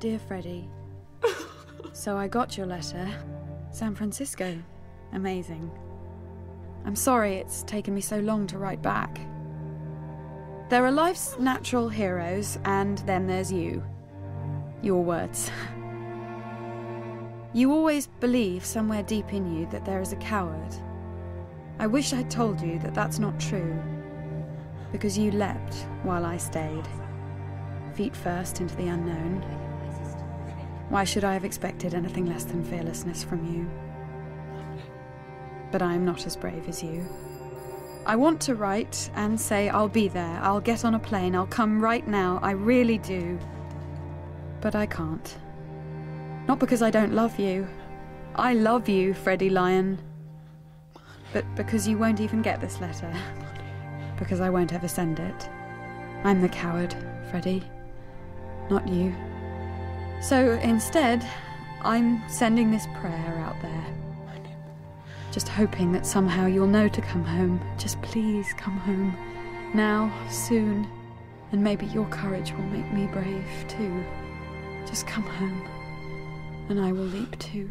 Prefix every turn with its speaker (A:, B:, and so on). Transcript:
A: Dear Freddie, so I got your letter. San Francisco. Amazing. I'm sorry it's taken me so long to write back. There are life's natural heroes, and then there's you. Your words. You always believe somewhere deep in you that there is a coward. I wish I'd told you that that's not true. Because you leapt while I stayed. Feet first into the unknown. Why should I have expected anything less than fearlessness from you? But I am not as brave as you. I want to write and say I'll be there, I'll get on a plane, I'll come right now, I really do. But I can't. Not because I don't love you. I love you, Freddie Lyon. But because you won't even get this letter. Because I won't ever send it. I'm the coward, Freddie. Not you. So instead, I'm sending this prayer out there. Just hoping that somehow you'll know to come home. Just please come home. Now, soon. And maybe your courage will make me brave too. Just come home. And I will leap too.